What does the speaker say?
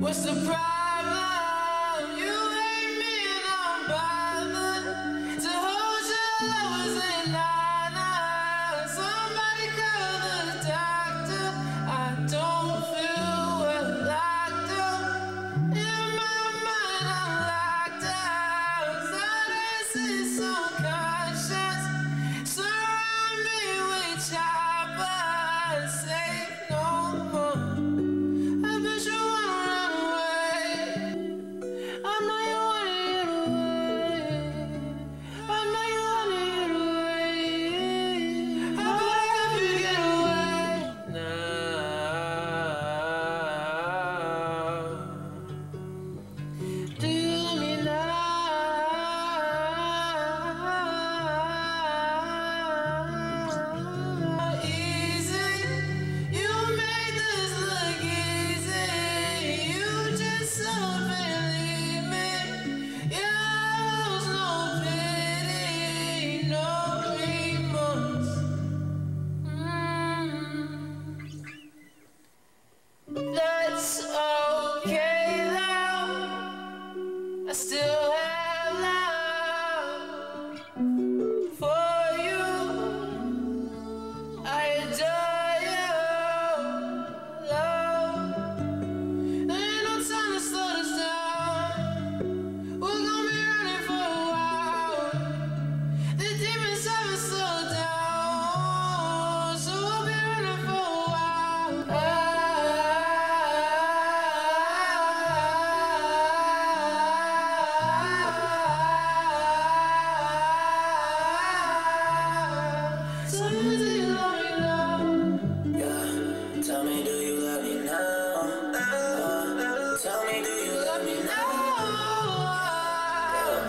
What's the problem? I said.